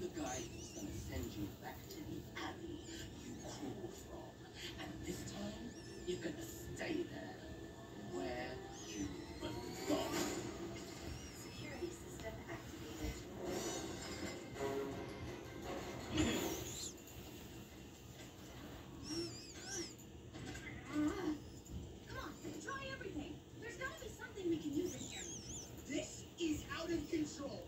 the guy who's gonna send you back to the alley you crawled from. And this time, you're gonna stay there, where you belong. Security system activated. Come on, try everything. There's gotta be something we can use in here. This is out of control.